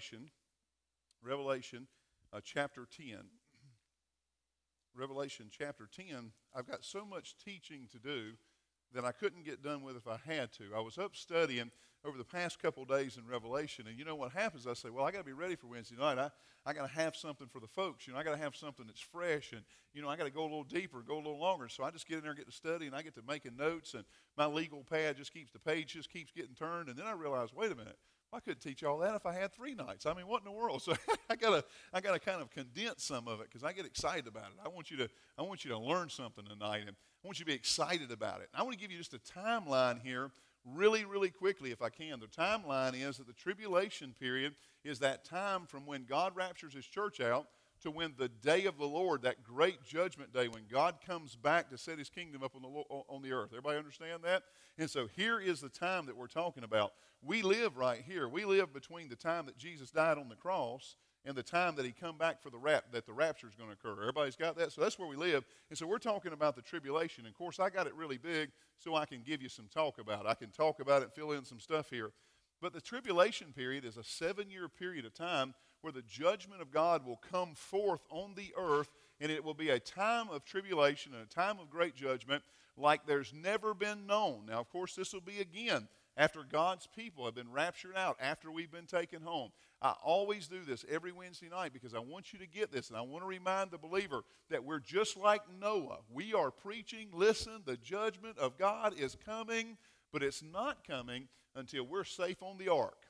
Revelation, Revelation uh, chapter 10. Revelation chapter 10, I've got so much teaching to do that I couldn't get done with if I had to. I was up studying over the past couple days in Revelation, and you know what happens? I say, well, I got to be ready for Wednesday night. I, I got to have something for the folks. You know, I got to have something that's fresh, and you know, I got to go a little deeper, go a little longer. So I just get in there, and get to study, and I get to making notes, and my legal pad just keeps the page just keeps getting turned, and then I realize, wait a minute. I could teach you all that if I had three nights. I mean, what in the world? So I gotta, I gotta kind of condense some of it because I get excited about it. I want you to, I want you to learn something tonight, and I want you to be excited about it. And I want to give you just a timeline here, really, really quickly, if I can. The timeline is that the tribulation period is that time from when God raptures His church out to when the day of the Lord, that great judgment day, when God comes back to set his kingdom up on the, on the earth. Everybody understand that? And so here is the time that we're talking about. We live right here. We live between the time that Jesus died on the cross and the time that he come back for the rap that the rapture is going to occur. Everybody's got that? So that's where we live. And so we're talking about the tribulation. And of course, I got it really big so I can give you some talk about it. I can talk about it, fill in some stuff here. But the tribulation period is a seven year period of time where the judgment of God will come forth on the earth, and it will be a time of tribulation and a time of great judgment like there's never been known. Now, of course, this will be again after God's people have been raptured out, after we've been taken home. I always do this every Wednesday night because I want you to get this, and I want to remind the believer that we're just like Noah. We are preaching, listen, the judgment of God is coming, but it's not coming until we're safe on the ark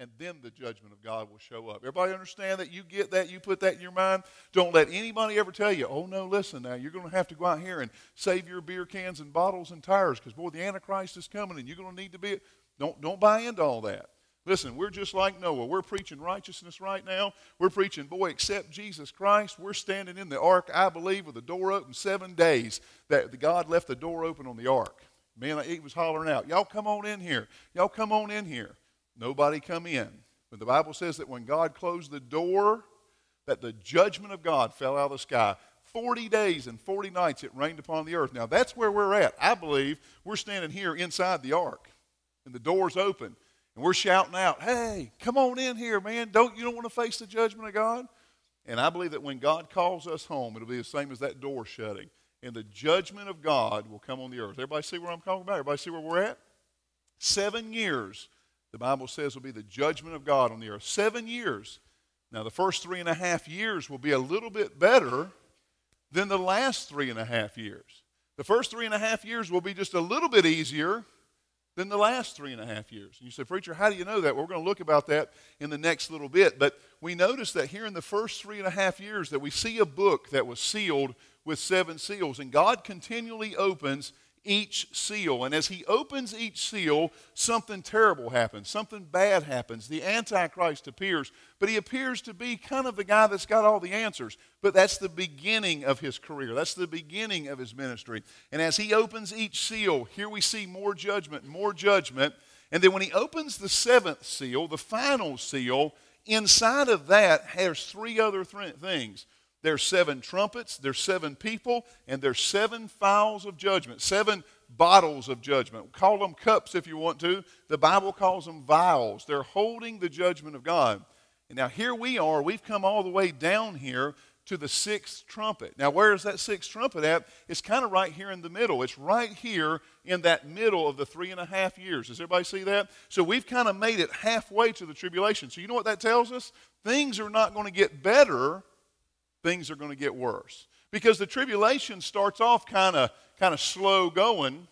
and then the judgment of God will show up. Everybody understand that? You get that? You put that in your mind? Don't let anybody ever tell you, oh, no, listen now, you're going to have to go out here and save your beer cans and bottles and tires because, boy, the Antichrist is coming and you're going to need to be. Don't, don't buy into all that. Listen, we're just like Noah. We're preaching righteousness right now. We're preaching, boy, accept Jesus Christ. We're standing in the ark, I believe, with the door open seven days that God left the door open on the ark. Man, he was hollering out, Y'all come on in here. Y'all come on in here. Nobody come in. But the Bible says that when God closed the door, that the judgment of God fell out of the sky. 40 days and 40 nights it rained upon the earth. Now that's where we're at. I believe we're standing here inside the ark, and the door's open, and we're shouting out, "Hey, come on in here, man! Don't you don't want to face the judgment of God?" And I believe that when God calls us home, it'll be the same as that door shutting, and the judgment of God will come on the earth. Everybody see where I'm talking about? Everybody see where we're at? Seven years the Bible says will be the judgment of God on the earth. Seven years. Now, the first three and a half years will be a little bit better than the last three and a half years. The first three and a half years will be just a little bit easier than the last three and a half years. And you say, Preacher, how do you know that? Well, we're going to look about that in the next little bit. But we notice that here in the first three and a half years that we see a book that was sealed with seven seals. And God continually opens each seal. And as he opens each seal, something terrible happens. Something bad happens. The Antichrist appears, but he appears to be kind of the guy that's got all the answers. But that's the beginning of his career, that's the beginning of his ministry. And as he opens each seal, here we see more judgment, more judgment. And then when he opens the seventh seal, the final seal, inside of that has three other th- things. There's seven trumpets, there's seven people, and there's seven bowls of judgment, seven bottles of judgment. Call them cups if you want to. The Bible calls them vials. They're holding the judgment of God. And now here we are. We've come all the way down here to the sixth trumpet. Now, where is that sixth trumpet at? It's kind of right here in the middle. It's right here in that middle of the three and a half years. Does everybody see that? So we've kind of made it halfway to the tribulation. So you know what that tells us? Things are not going to get better things are going to get worse. Because the tribulation starts off kind of kind of slow going,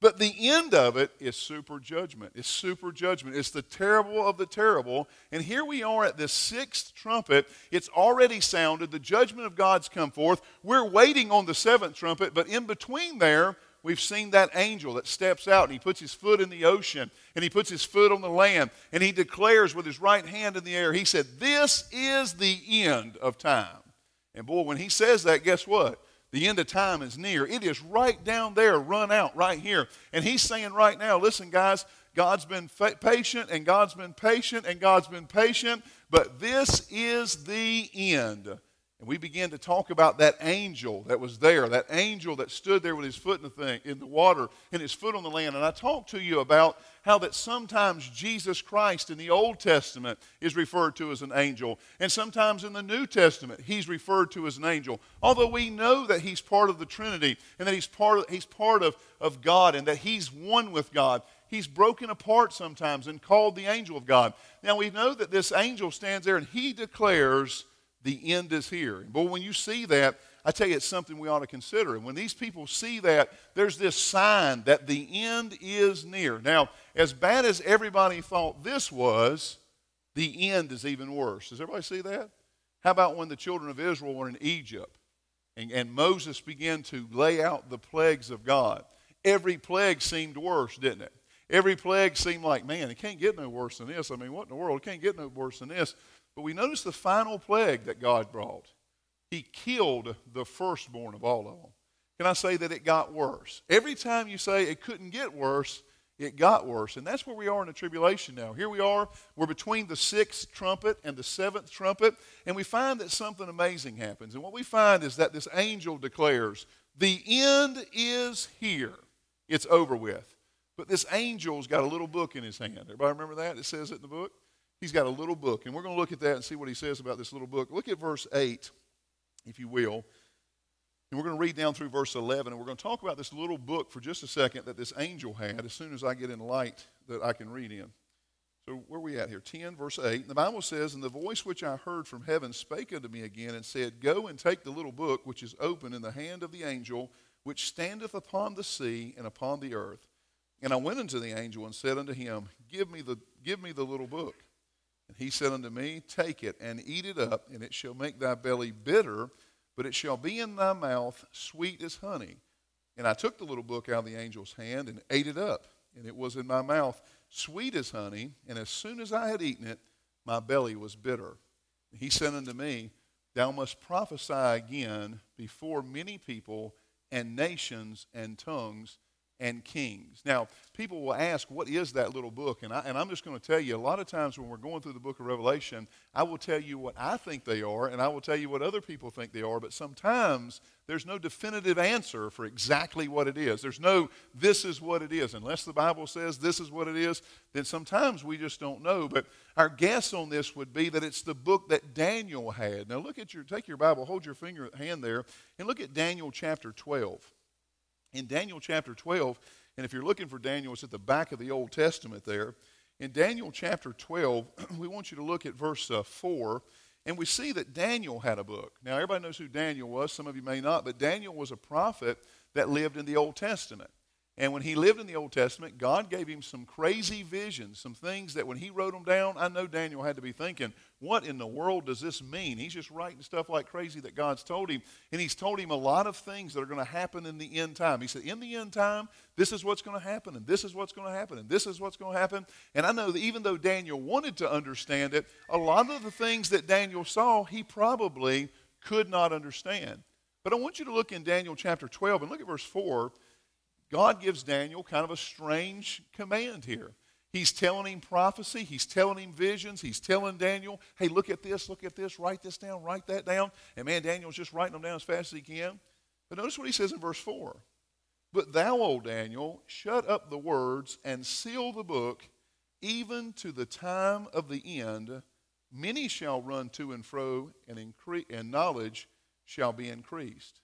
but the end of it is super judgment. It's super judgment. It's the terrible of the terrible. And here we are at the sixth trumpet. It's already sounded. The judgment of God's come forth. We're waiting on the seventh trumpet, but in between there, we've seen that angel that steps out and he puts his foot in the ocean and he puts his foot on the land and he declares with his right hand in the air, he said, This is the end of time. And boy, when he says that, guess what? The end of time is near. It is right down there, run out right here. And he's saying right now, listen, guys, God's been patient and God's been patient and God's been patient, but this is the end. And we began to talk about that angel that was there, that angel that stood there with his foot in the thing, in the water and his foot on the land. And I talked to you about how that sometimes Jesus Christ in the Old Testament is referred to as an angel, and sometimes in the New Testament he's referred to as an angel. Although we know that he's part of the Trinity and that he's part of, he's part of, of God and that he's one with God, he's broken apart sometimes and called the angel of God. Now we know that this angel stands there and he declares the end is here. But when you see that, I tell you, it's something we ought to consider. And when these people see that, there's this sign that the end is near. Now, as bad as everybody thought this was, the end is even worse. Does everybody see that? How about when the children of Israel were in Egypt and, and Moses began to lay out the plagues of God? Every plague seemed worse, didn't it? Every plague seemed like, man, it can't get no worse than this. I mean, what in the world? It can't get no worse than this. But we notice the final plague that God brought. He killed the firstborn of all of them. Can I say that it got worse? Every time you say it couldn't get worse, it got worse. And that's where we are in the tribulation now. Here we are, we're between the sixth trumpet and the seventh trumpet, and we find that something amazing happens. And what we find is that this angel declares, The end is here. It's over with. But this angel's got a little book in his hand. Everybody remember that? It says it in the book. He's got a little book, and we're going to look at that and see what he says about this little book. Look at verse 8, if you will. And we're going to read down through verse 11, and we're going to talk about this little book for just a second that this angel had as soon as I get in light that I can read in. So, where are we at here? 10, verse 8. The Bible says, And the voice which I heard from heaven spake unto me again, and said, Go and take the little book which is open in the hand of the angel which standeth upon the sea and upon the earth. And I went unto the angel and said unto him, Give me the, give me the little book. And he said unto me, Take it and eat it up, and it shall make thy belly bitter, but it shall be in thy mouth sweet as honey. And I took the little book out of the angel's hand and ate it up, and it was in my mouth sweet as honey. And as soon as I had eaten it, my belly was bitter. And he said unto me, Thou must prophesy again before many people and nations and tongues and kings. Now, people will ask, what is that little book? And, I, and I'm just going to tell you, a lot of times when we're going through the book of Revelation, I will tell you what I think they are, and I will tell you what other people think they are, but sometimes there's no definitive answer for exactly what it is. There's no, this is what it is. Unless the Bible says this is what it is, then sometimes we just don't know. But our guess on this would be that it's the book that Daniel had. Now, look at your, take your Bible, hold your finger hand there, and look at Daniel chapter 12 in Daniel chapter 12, and if you're looking for Daniel, it's at the back of the Old Testament there. In Daniel chapter 12, we want you to look at verse uh, 4, and we see that Daniel had a book. Now, everybody knows who Daniel was. Some of you may not, but Daniel was a prophet that lived in the Old Testament. And when he lived in the Old Testament, God gave him some crazy visions, some things that when he wrote them down, I know Daniel had to be thinking, what in the world does this mean? He's just writing stuff like crazy that God's told him. And he's told him a lot of things that are going to happen in the end time. He said, in the end time, this is what's going to happen, and this is what's going to happen, and this is what's going to happen. And I know that even though Daniel wanted to understand it, a lot of the things that Daniel saw, he probably could not understand. But I want you to look in Daniel chapter 12 and look at verse 4 God gives Daniel kind of a strange command here. He's telling him prophecy, he's telling him visions, he's telling Daniel, hey, look at this, look at this, write this down, write that down. And man, Daniel's just writing them down as fast as he can. But notice what he says in verse 4 But thou, O Daniel, shut up the words and seal the book, even to the time of the end. Many shall run to and fro, and, incre- and knowledge shall be increased.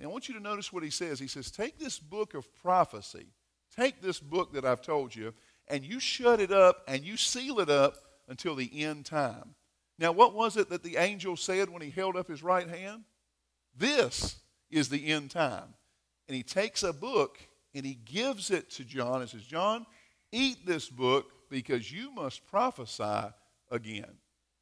And I want you to notice what he says. He says, Take this book of prophecy, take this book that I've told you, and you shut it up and you seal it up until the end time. Now, what was it that the angel said when he held up his right hand? This is the end time. And he takes a book and he gives it to John and says, John, eat this book because you must prophesy again.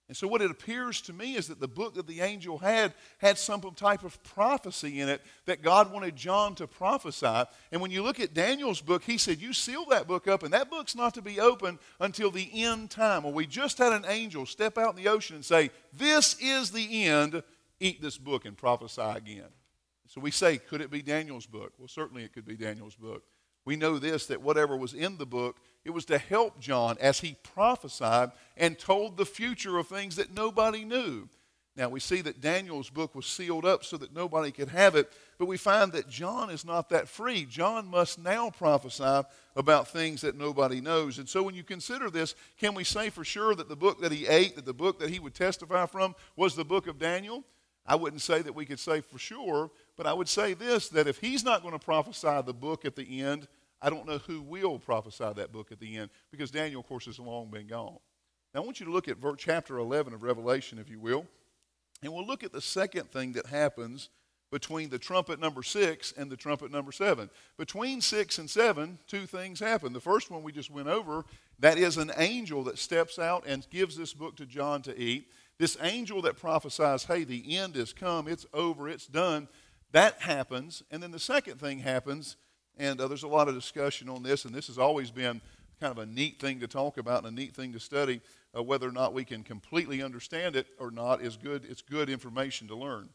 And so, what it appears to me is that the book that the angel had had some type of prophecy in it that God wanted John to prophesy. And when you look at Daniel's book, he said, You seal that book up, and that book's not to be opened until the end time. Well, we just had an angel step out in the ocean and say, This is the end. Eat this book and prophesy again. So we say, Could it be Daniel's book? Well, certainly it could be Daniel's book. We know this that whatever was in the book it was to help John as he prophesied and told the future of things that nobody knew. Now, we see that Daniel's book was sealed up so that nobody could have it, but we find that John is not that free. John must now prophesy about things that nobody knows. And so, when you consider this, can we say for sure that the book that he ate, that the book that he would testify from, was the book of Daniel? I wouldn't say that we could say for sure, but I would say this that if he's not going to prophesy the book at the end, I don't know who will prophesy that book at the end because Daniel, of course, has long been gone. Now, I want you to look at chapter 11 of Revelation, if you will. And we'll look at the second thing that happens between the trumpet number six and the trumpet number seven. Between six and seven, two things happen. The first one we just went over, that is an angel that steps out and gives this book to John to eat. This angel that prophesies, hey, the end is come, it's over, it's done, that happens. And then the second thing happens, and uh, there's a lot of discussion on this, and this has always been kind of a neat thing to talk about and a neat thing to study uh, whether or not we can completely understand it or not is good. It's good information to learn.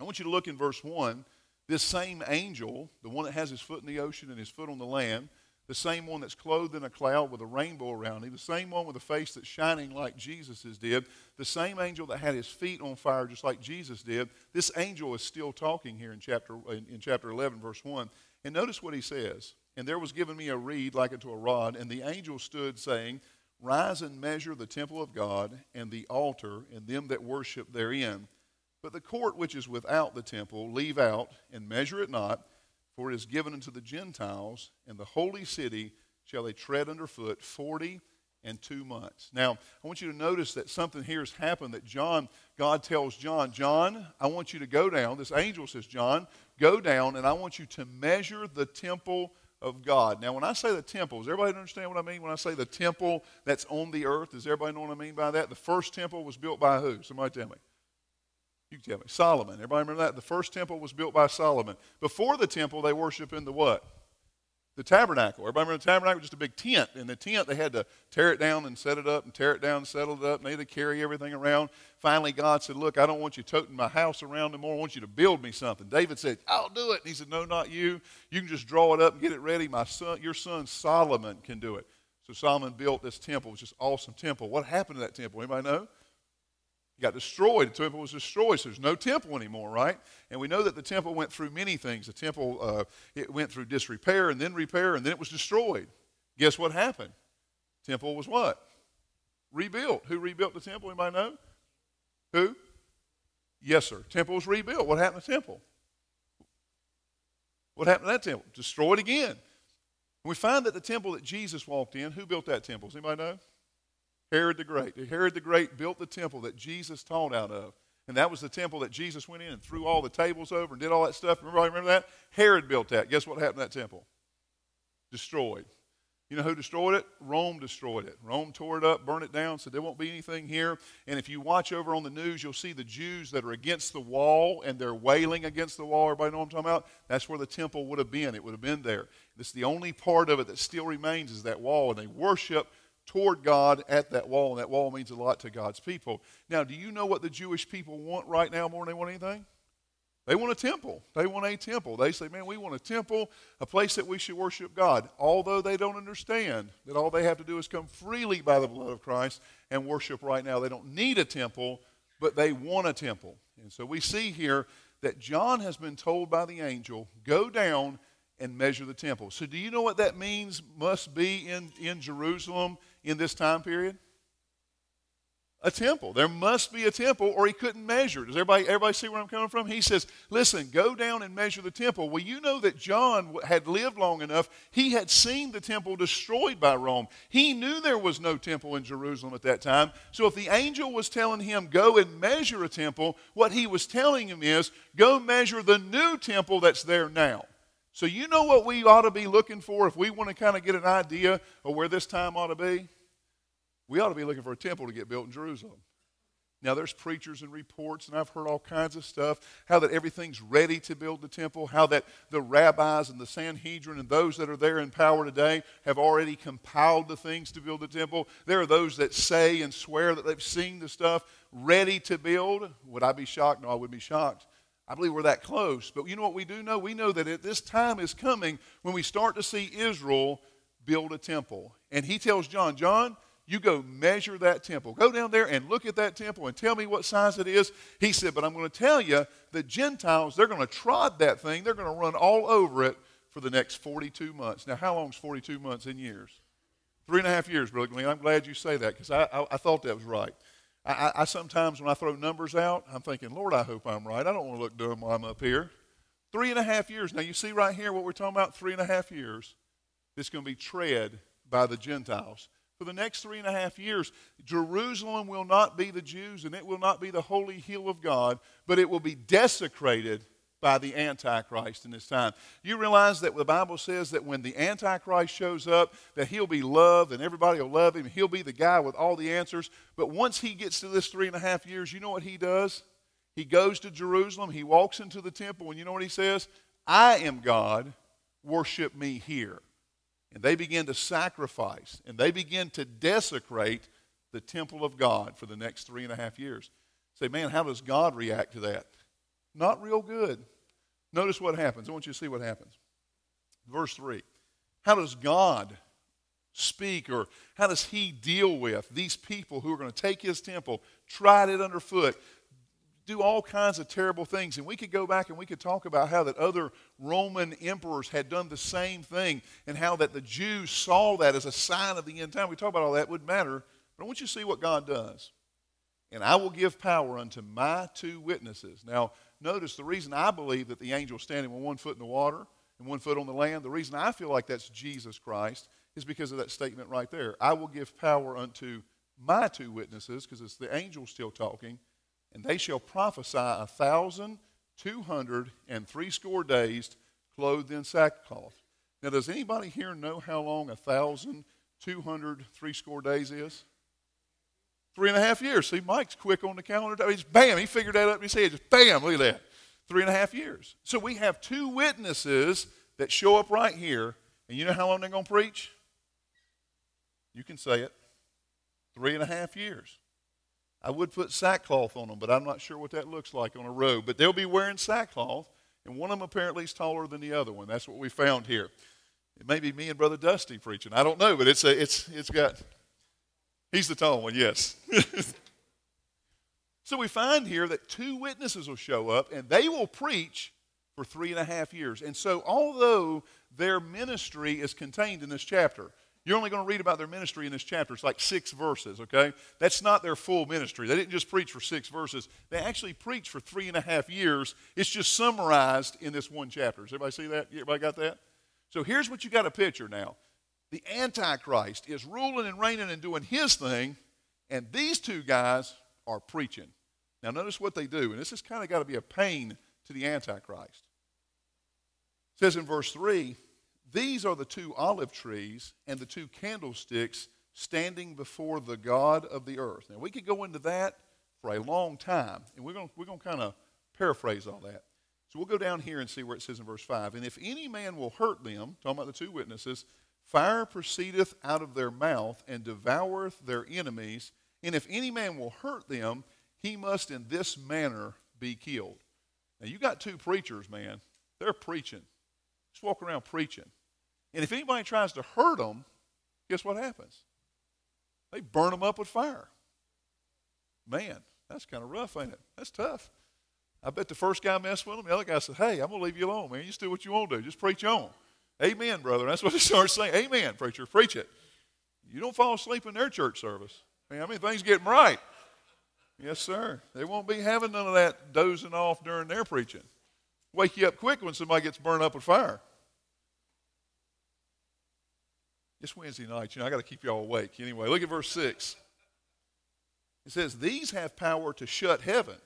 I want you to look in verse 1. This same angel, the one that has his foot in the ocean and his foot on the land, the same one that's clothed in a cloud with a rainbow around him, the same one with a face that's shining like Jesus's did, the same angel that had his feet on fire just like Jesus did. This angel is still talking here in chapter, in, in chapter 11, verse 1. And notice what he says. And there was given me a reed like unto a rod, and the angel stood, saying, Rise and measure the temple of God and the altar and them that worship therein. But the court which is without the temple leave out and measure it not, for it is given unto the Gentiles, and the holy city shall they tread underfoot forty and two months. Now, I want you to notice that something here has happened that John, God tells John, John, I want you to go down. This angel says, John, go down, and I want you to measure the temple of God. Now, when I say the temple, does everybody understand what I mean when I say the temple that's on the earth? Does everybody know what I mean by that? The first temple was built by who? Somebody tell me. You tell me. Solomon. Everybody remember that? The first temple was built by Solomon. Before the temple, they worship in the what? The tabernacle. Everybody remember the tabernacle? Just a big tent. In the tent, they had to tear it down and set it up and tear it down and settle it up. And they had to carry everything around. Finally, God said, Look, I don't want you toting my house around anymore. I want you to build me something. David said, I'll do it. And he said, No, not you. You can just draw it up and get it ready. My son, your son Solomon can do it. So Solomon built this temple. It was just awesome temple. What happened to that temple? Anybody know? Got destroyed. The temple was destroyed, so there's no temple anymore, right? And we know that the temple went through many things. The temple uh, it went through disrepair and then repair, and then it was destroyed. Guess what happened? Temple was what? Rebuilt. Who rebuilt the temple? Anybody know? Who? Yes, sir. Temple was rebuilt. What happened to the temple? What happened to that temple? Destroyed again. We find that the temple that Jesus walked in, who built that temple? Does anybody know? Herod the Great. Herod the Great built the temple that Jesus taught out of. And that was the temple that Jesus went in and threw all the tables over and did all that stuff. Remember, remember that? Herod built that. Guess what happened to that temple? Destroyed. You know who destroyed it? Rome destroyed it. Rome tore it up, burned it down, said there won't be anything here. And if you watch over on the news, you'll see the Jews that are against the wall and they're wailing against the wall. Everybody know what I'm talking about? That's where the temple would have been. It would have been there. This is the only part of it that still remains is that wall. And they worship toward God at that wall, and that wall means a lot to God's people. Now, do you know what the Jewish people want right now more than they want anything? They want a temple. They want a temple. They say, man, we want a temple, a place that we should worship God. Although they don't understand that all they have to do is come freely by the blood of Christ and worship right now. They don't need a temple, but they want a temple. And so we see here that John has been told by the angel, go down and measure the temple. So do you know what that means must be in, in Jerusalem in this time period? A temple. There must be a temple, or he couldn't measure. Does everybody, everybody see where I'm coming from? He says, Listen, go down and measure the temple. Well, you know that John had lived long enough. He had seen the temple destroyed by Rome. He knew there was no temple in Jerusalem at that time. So if the angel was telling him, Go and measure a temple, what he was telling him is, Go measure the new temple that's there now. So, you know what we ought to be looking for if we want to kind of get an idea of where this time ought to be? We ought to be looking for a temple to get built in Jerusalem. Now, there's preachers and reports, and I've heard all kinds of stuff how that everything's ready to build the temple, how that the rabbis and the Sanhedrin and those that are there in power today have already compiled the things to build the temple. There are those that say and swear that they've seen the stuff ready to build. Would I be shocked? No, I would be shocked. I believe we're that close. But you know what we do know? We know that at this time is coming when we start to see Israel build a temple. And he tells John, John, You go measure that temple. Go down there and look at that temple and tell me what size it is. He said, But I'm going to tell you, the Gentiles, they're going to trod that thing. They're going to run all over it for the next 42 months. Now, how long is 42 months in years? Three and a half years, Brother Glenn. I'm glad you say that because I, I, I, thought that was right. I, I, sometimes, when I throw numbers out, I'm thinking, Lord, I hope I'm right. I don't want to look dumb while I'm up here. Three and a half years. Now, you see right here what we're talking about? Three and a half years. It's going to be tread by the Gentiles. For the next three and a half years, Jerusalem will not be the Jews and it will not be the holy hill of God, but it will be desecrated by the Antichrist in this time. You realize that the Bible says that when the Antichrist shows up, that he'll be loved and everybody will love him. He'll be the guy with all the answers. But once he gets to this three and a half years, you know what he does? He goes to Jerusalem, he walks into the temple, and you know what he says? I am God, worship me here. And they begin to sacrifice and they begin to desecrate the temple of God for the next three and a half years. Say, man, how does God react to that? Not real good. Notice what happens. I want you to see what happens. Verse 3. How does God speak or how does he deal with these people who are going to take his temple, trod it underfoot, do all kinds of terrible things. And we could go back and we could talk about how that other Roman emperors had done the same thing and how that the Jews saw that as a sign of the end time. We talk about all that, wouldn't matter. But I want you to see what God does. And I will give power unto my two witnesses. Now, notice the reason I believe that the angel is standing with one foot in the water and one foot on the land, the reason I feel like that's Jesus Christ is because of that statement right there. I will give power unto my two witnesses, because it's the angel still talking, and they shall prophesy a thousand two hundred and threescore days clothed in sackcloth. Now, does anybody here know how long a thousand two hundred threescore days is? Three and a half years. See, Mike's quick on the calendar. He's bam, he figured that up in his head. Just bam, look at that. Three and a half years. So we have two witnesses that show up right here, and you know how long they're going to preach? You can say it. Three and a half years. I would put sackcloth on them, but I'm not sure what that looks like on a robe. But they'll be wearing sackcloth, and one of them apparently is taller than the other one. That's what we found here. It may be me and Brother Dusty preaching. I don't know, but it's a, it's it's got. He's the tall one, yes. so we find here that two witnesses will show up, and they will preach for three and a half years. And so, although their ministry is contained in this chapter, you're only going to read about their ministry in this chapter. It's like six verses, okay? That's not their full ministry. They didn't just preach for six verses, they actually preached for three and a half years. It's just summarized in this one chapter. Does everybody see that? Everybody got that? So here's what you got a picture now the Antichrist is ruling and reigning and doing his thing, and these two guys are preaching. Now, notice what they do, and this has kind of got to be a pain to the Antichrist. It says in verse 3 these are the two olive trees and the two candlesticks standing before the God of the earth. Now, we could go into that for a long time, and we're going we're going to kind of paraphrase all that. So we'll go down here and see where it says in verse 5. And if any man will hurt them, talking about the two witnesses, fire proceedeth out of their mouth and devoureth their enemies. And if any man will hurt them, he must in this manner be killed. Now, you got two preachers, man. They're preaching. Just walk around preaching. And if anybody tries to hurt them, guess what happens? They burn them up with fire. Man, that's kind of rough, ain't it? That's tough. I bet the first guy messed with him. The other guy said, Hey, I'm going to leave you alone, man. You just do what you want to do. Just preach on. Amen, brother. That's what he starts saying. Amen, preacher. Preach it. You don't fall asleep in their church service. Man, I mean, things getting right. Yes, sir. They won't be having none of that dozing off during their preaching. Wake you up quick when somebody gets burned up with fire. It's Wednesday night. You know, I got to keep y'all awake. Anyway, look at verse 6. It says, These have power to shut heaven,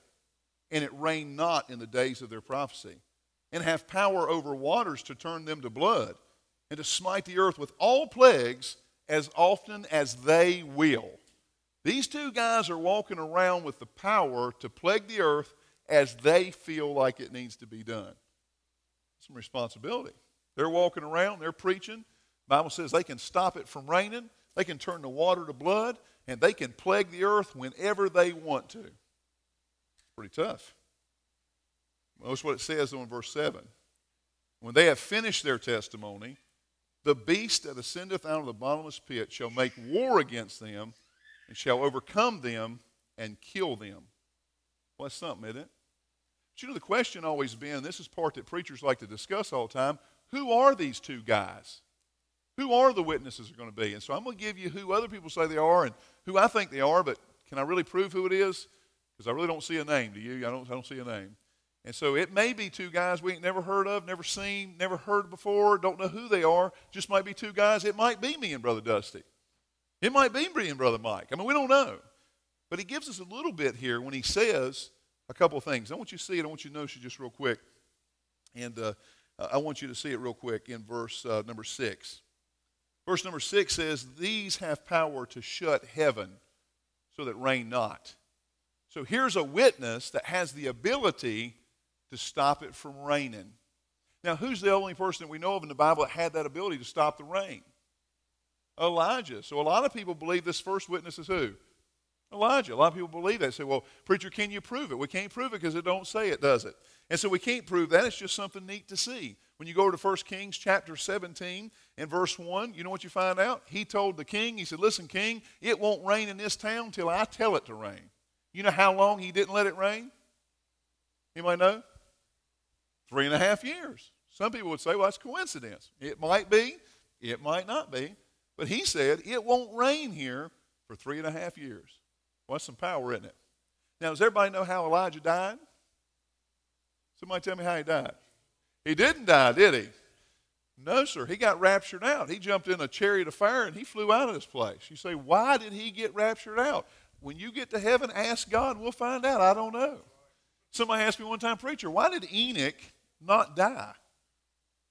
and it rained not in the days of their prophecy, and have power over waters to turn them to blood, and to smite the earth with all plagues as often as they will. These two guys are walking around with the power to plague the earth as they feel like it needs to be done. Some responsibility. They're walking around, they're preaching, Bible says they can stop it from raining, they can turn the water to blood, and they can plague the earth whenever they want to. Pretty tough. Notice what it says in verse 7. When they have finished their testimony, The beast that ascendeth out of the bottomless pit shall make war against them and shall overcome them and kill them. Well, that's something, isn't it? But you know, the question always been this is part that preachers like to discuss all the time who are these two guys? Who are the witnesses are going to be? And so I'm going to give you who other people say they are and who I think they are, but can I really prove who it is? Because I really don't see a name. Do you? I don't, I don't see a name. And so it may be two guys we ain't never heard of, never seen, never heard before, don't know who they are. Just might be two guys. It might be me and Brother Dusty. It might be me and Brother Mike. I mean, we don't know. But he gives us a little bit here when he says a couple things. I want you to see it. I want you to notice it just real quick. And uh, I want you to see it real quick in verse uh, number six. Verse number six says, These have power to shut heaven so that rain not. So here's a witness that has the ability to stop it from raining. Now, who's the only person that we know of in the Bible that had that ability to stop the rain? Elijah. So a lot of people believe this first witness is who? Elijah. A lot of people believe that. Say, well, preacher, can you prove it? We can't prove it because it don't say it, does it? And so we can't prove that. It's just something neat to see. When you go to 1 Kings chapter 17 and verse 1, you know what you find out? He told the king, he said, listen, king, it won't rain in this town till I tell it to rain. You know how long he didn't let it rain? Anybody know? Three and a half years. Some people would say, well, that's coincidence. It might be, it might not be. But he said, it won't rain here for three and a half years. Well, that's some power, isn't it? Now, does everybody know how Elijah died? Somebody tell me how he died. He didn't die, did he? No, sir. He got raptured out. He jumped in a chariot of fire and he flew out of this place. You say, why did he get raptured out? When you get to heaven, ask God. We'll find out. I don't know. Somebody asked me one time, preacher, why did Enoch not die?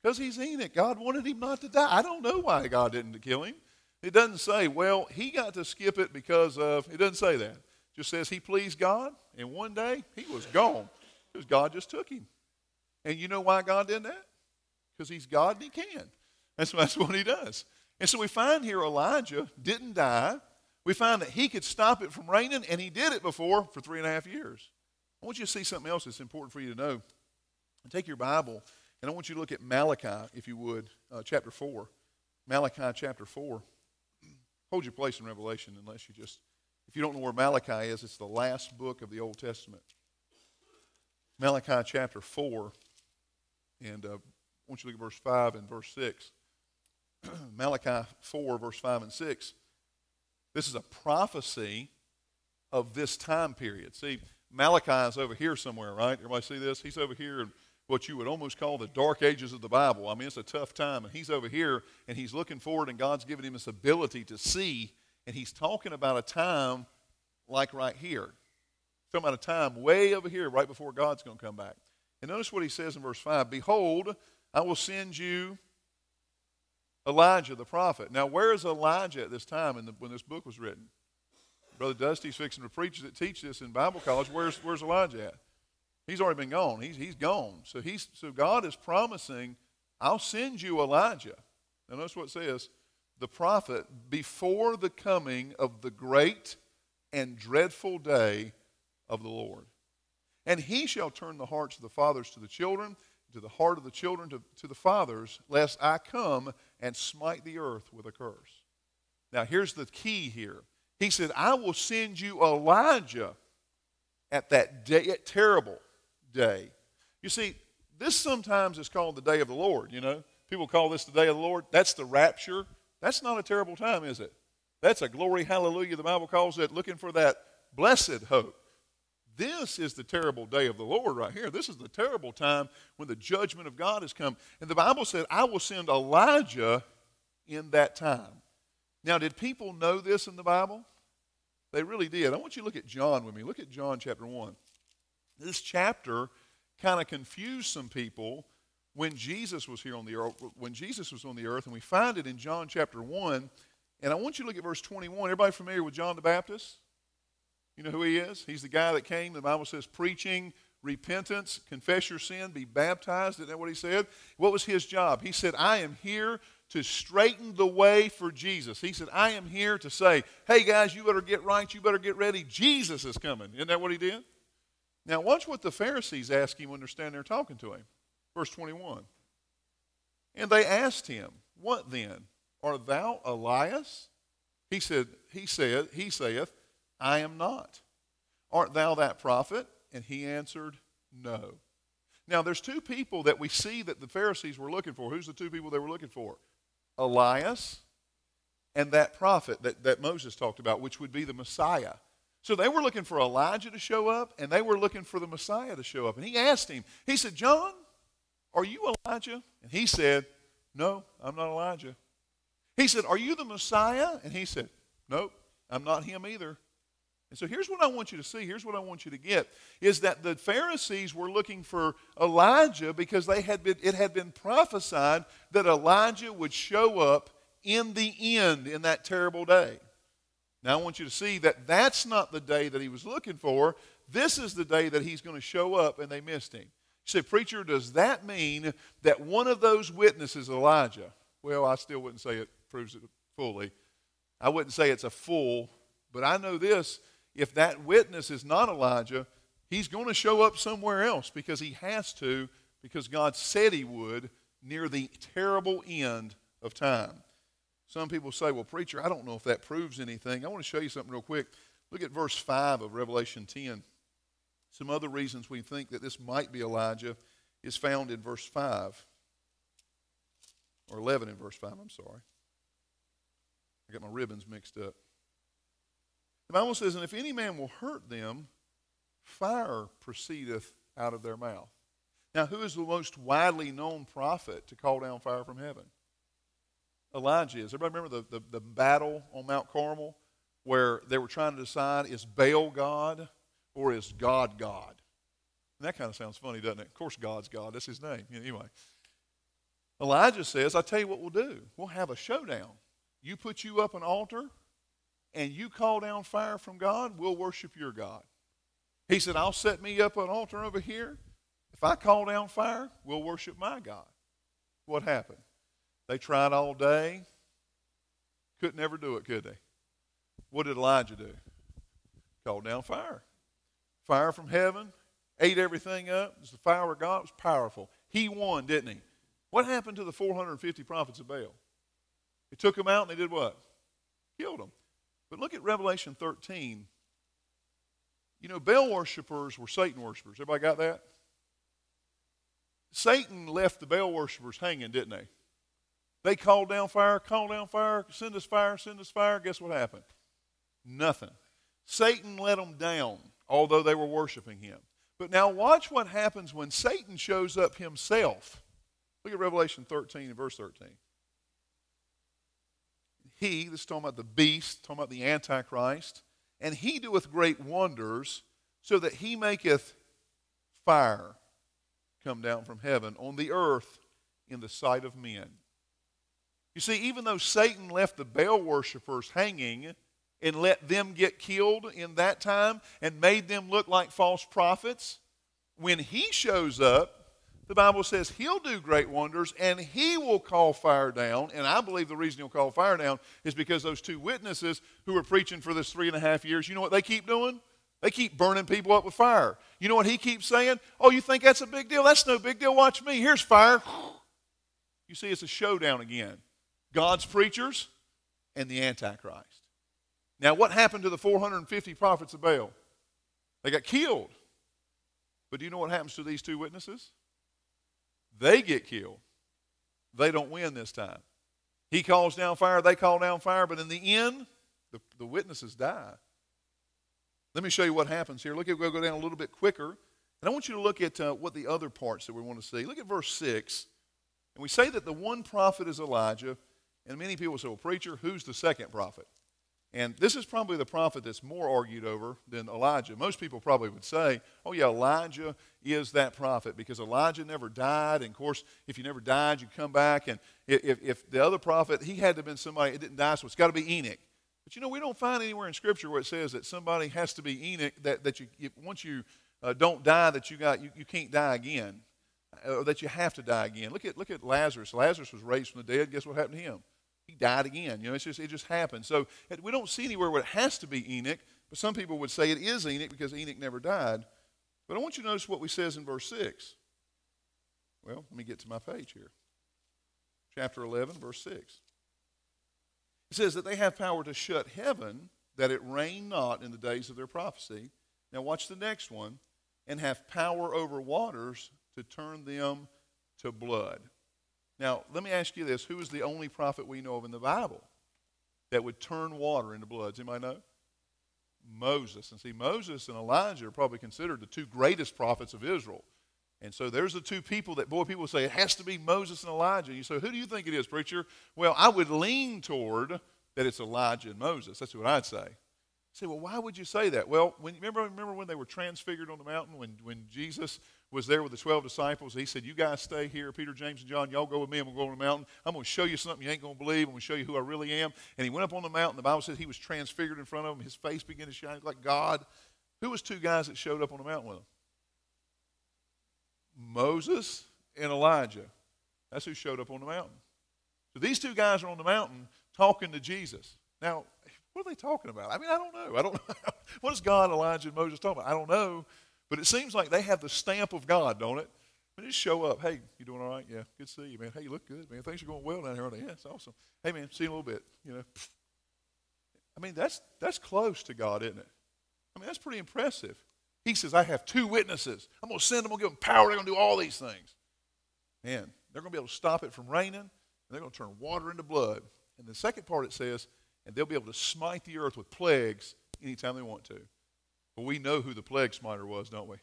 Because he's Enoch. God wanted him not to die. I don't know why God didn't kill him. It doesn't say, well, he got to skip it because of, it doesn't say that. It just says he pleased God, and one day he was gone because God just took him. And you know why God did that? Because he's God and he can. That's, that's what he does. And so we find here Elijah didn't die. We find that he could stop it from raining, and he did it before for three and a half years. I want you to see something else that's important for you to know. Take your Bible, and I want you to look at Malachi, if you would, uh, chapter 4. Malachi chapter 4. Hold your place in Revelation unless you just, if you don't know where Malachi is, it's the last book of the Old Testament. Malachi chapter 4, and uh, I want you to look at verse 5 and verse 6. Malachi 4, verse 5 and 6. This is a prophecy of this time period. See, Malachi is over here somewhere, right? Everybody see this? He's over here in what you would almost call the dark ages of the Bible. I mean, it's a tough time. And he's over here and he's looking forward, and God's given him this ability to see. And he's talking about a time like right here. He's talking about a time way over here, right before God's going to come back. And notice what he says in verse 5 Behold, I will send you Elijah the prophet. Now, where is Elijah at this time the, when this book was written? Brother Dusty's fixing to preach that teach this in Bible college. Where's, where's Elijah at? He's already been gone. He's, he's gone. So, he's, so God is promising, I'll send you Elijah. Now notice what it says. The prophet before the coming of the great and dreadful day of the Lord. And he shall turn the hearts of the fathers to the children, to the heart of the children to, to the fathers, lest I come and smite the earth with a curse. Now here's the key here. He said, I will send you Elijah at that day, at terrible day. You see, this sometimes is called the day of the Lord, you know. People call this the day of the Lord. That's the rapture. That's not a terrible time, is it? That's a glory, hallelujah. The Bible calls it looking for that blessed hope. This is the terrible day of the Lord right here. This is the terrible time when the judgment of God has come. And the Bible said, I will send Elijah in that time. Now, did people know this in the Bible? They really did. I want you to look at John with me. Look at John chapter 1. This chapter kind of confused some people when Jesus was here on the earth, when Jesus was on the earth, and we find it in John chapter 1. And I want you to look at verse 21. Everybody familiar with John the Baptist? You know who he is? He's the guy that came, the Bible says, preaching repentance, confess your sin, be baptized. Isn't that what he said? What was his job? He said, I am here to straighten the way for Jesus. He said, I am here to say, hey guys, you better get right, you better get ready. Jesus is coming. Isn't that what he did? Now, watch what the Pharisees ask him when they're standing there talking to him. Verse 21. And they asked him, What then? Art thou Elias? He said, He said, He saith, I am not. Art thou that prophet? And he answered, No. Now, there's two people that we see that the Pharisees were looking for. Who's the two people they were looking for? Elias and that prophet that, that Moses talked about, which would be the Messiah. So they were looking for Elijah to show up, and they were looking for the Messiah to show up. And he asked him, he said, John, are you Elijah? And he said, No, I'm not Elijah. He said, Are you the Messiah? And he said, Nope, I'm not him either. And so here's what I want you to see. Here's what I want you to get is that the Pharisees were looking for Elijah because they had been, it had been prophesied that Elijah would show up in the end in that terrible day. Now I want you to see that that's not the day that he was looking for. This is the day that he's going to show up and they missed him. You say, Preacher, does that mean that one of those witnesses, Elijah? Well, I still wouldn't say it proves it fully. I wouldn't say it's a full, but I know this if that witness is not Elijah, he's going to show up somewhere else because he has to, because God said he would near the terrible end of time. Some people say, well, preacher, I don't know if that proves anything. I want to show you something real quick. Look at verse 5 of Revelation 10. Some other reasons we think that this might be Elijah is found in verse 5, or 11 in verse 5, I'm sorry. I got my ribbons mixed up. The Bible says, And if any man will hurt them, fire proceedeth out of their mouth. Now, who is the most widely known prophet to call down fire from heaven? Elijah is. Everybody remember the, the, the battle on Mount Carmel where they were trying to decide is Baal God or is God God? And that kind of sounds funny, doesn't it? Of course, God's God. That's his name. Anyway, Elijah says, I tell you what we'll do. We'll have a showdown. You put you up an altar, and you call down fire from God, we'll worship your God. He said, I'll set me up an altar over here. If I call down fire, we'll worship my God. What happened? They tried all day. Couldn't ever do it, could they? What did Elijah do? Called down fire. Fire from heaven, ate everything up. It was the fire of God. It was powerful. He won, didn't he? What happened to the 450 prophets of Baal? They took them out and they did what? Killed them. But look at Revelation 13. You know, Baal worshippers were Satan worshippers. Everybody got that? Satan left the Baal worshippers hanging, didn't they? They called down fire, called down fire, send us fire, send us fire. Guess what happened? Nothing. Satan let them down, although they were worshiping him. But now watch what happens when Satan shows up himself. Look at Revelation 13 and verse 13 he, this is talking about the beast, talking about the Antichrist, and he doeth great wonders, so that he maketh fire come down from heaven on the earth in the sight of men. You see, even though Satan left the Baal worshippers hanging and let them get killed in that time and made them look like false prophets, when he shows up, the Bible says he'll do great wonders and he will call fire down. And I believe the reason he'll call fire down is because those two witnesses who were preaching for this three and a half years, you know what they keep doing? They keep burning people up with fire. You know what he keeps saying? Oh, you think that's a big deal? That's no big deal. Watch me. Here's fire. You see, it's a showdown again. God's preachers and the Antichrist. Now, what happened to the 450 prophets of Baal? They got killed. But do you know what happens to these two witnesses? They get killed. They don't win this time. He calls down fire, they call down fire, but in the end, the, the witnesses die. Let me show you what happens here. Look at, we'll go down a little bit quicker. And I want you to look at uh, what the other parts that we want to see. Look at verse 6. And we say that the one prophet is Elijah. And many people say, well, preacher, who's the second prophet? And this is probably the prophet that's more argued over than Elijah. Most people probably would say, oh, yeah, Elijah is that prophet because Elijah never died. And of course, if you never died, you come back. And if, if the other prophet, he had to have been somebody that didn't die, so it's got to be Enoch. But you know, we don't find anywhere in Scripture where it says that somebody has to be Enoch, that, that you, once you uh, don't die, that you, got, you, you can't die again, or that you have to die again. Look at, look at Lazarus. Lazarus was raised from the dead. Guess what happened to him? He died again. You know, it's just, it just happened. So we don't see anywhere where it has to be Enoch, but some people would say it is Enoch because Enoch never died. But I want you to notice what we says in verse 6. Well, let me get to my page here. chapter 11, verse 6. It says that they have power to shut heaven that it rain not in the days of their prophecy. Now, watch the next one. And have power over waters to turn them to blood. Now, let me ask you this who is the only prophet we know of in the Bible that would turn water into blood? Does anybody know? Moses. And see, Moses and Elijah are probably considered the two greatest prophets of Israel. And so there's the two people that, boy, people say it has to be Moses and Elijah. You say, who do you think it is, preacher? Well, I would lean toward that it's Elijah and Moses. That's what I'd say You say, well, why would you say that? Well, when, remember, remember when they were transfigured on the mountain, when, when Jesus was there with the 12 disciples? He said, You guys stay here. Peter, James, and John, y'all go with me. I'm going to go on the mountain. I'm going to show you something you ain't going to believe. I'm going to show you who I really am. And he went up on the mountain. The Bible says he was transfigured in front of them. His face began to shine like God. Who was two guys that showed up on the mountain with him? Moses and Elijah. That's who showed up on the mountain. So these two guys are on the mountain talking to Jesus. Now, what are they talking about? I mean, I don't know. I don't know. what is God, Elijah, and Moses talking about? I don't know. But it seems like they have the stamp of God, don't it? They just show up. Hey, you doing all right? Yeah, good to see you, man. Hey, you look good, man. Things are going well down here? Yeah, it's awesome. Hey, man, see you in a little bit. You know, I mean, that's that's close to God, isn't it? I mean, that's pretty impressive. He says, I have two witnesses. I'm going to send them, I'm going to give them power. They're going to do all these things. Man, they're going to be able to stop it from raining, and they're going to turn water into blood. And the second part it says, and they'll be able to smite the earth with plagues anytime they want to. But we know who the plague smiter was, don't we?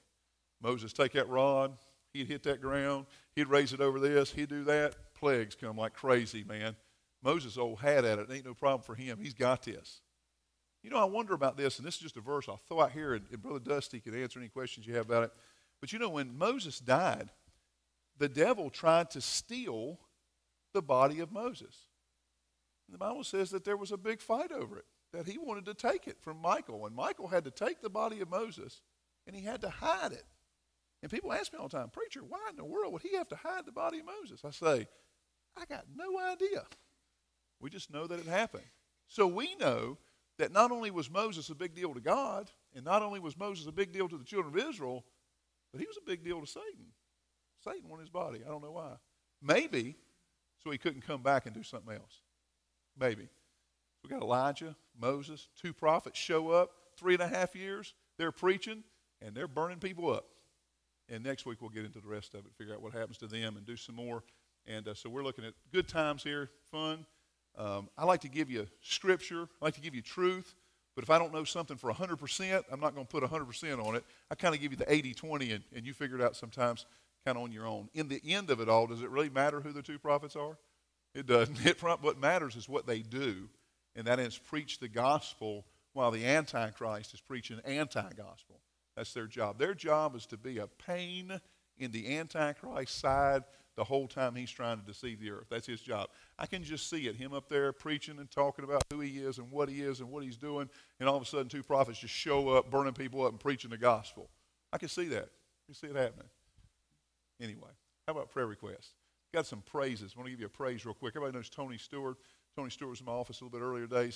Moses take that rod, he'd hit that ground, he'd raise it over this, he'd do that. Plagues come like crazy, man. Moses old hat at it. it ain't no problem for him. He's got this. You know, I wonder about this, and this is just a verse I'll throw out here, and, and Brother Dusty can answer any questions you have about it. But you know, when Moses died, the devil tried to steal the body of Moses. The Bible says that there was a big fight over it, that he wanted to take it from Michael. And Michael had to take the body of Moses and he had to hide it. And people ask me all the time, Preacher, why in the world would he have to hide the body of Moses? I say, I got no idea. We just know that it happened. So we know that not only was Moses a big deal to God, and not only was Moses a big deal to the children of Israel, but he was a big deal to Satan. Satan wanted his body. I don't know why. Maybe so he couldn't come back and do something else. Maybe. We got Elijah, Moses, two prophets show up, three and a half years, they're preaching, and they're burning people up. And next week we'll get into the rest of it, figure out what happens to them, and do some more. And uh, so we're looking at good times here, fun. Um, I like to give you scripture, I like to give you truth. But if I don't know something for 100%, I'm not going to put 100% on it. I kind of give you the 80 20, and, and you figure it out sometimes kind of on your own. In the end of it all, does it really matter who the two prophets are? It doesn't. It, what matters is what they do, and that is preach the gospel while the Antichrist is preaching anti gospel. That's their job. Their job is to be a pain in the Antichrist side the whole time he's trying to deceive the earth. That's his job. I can just see it, him up there preaching and talking about who he is and what he is and what he's doing, and all of a sudden two prophets just show up, burning people up and preaching the gospel. I can see that. You see it happening. Anyway, how about prayer requests? Got some praises. I want to give you a praise real quick. Everybody knows Tony Stewart. Tony Stewart was in my office a little bit earlier today.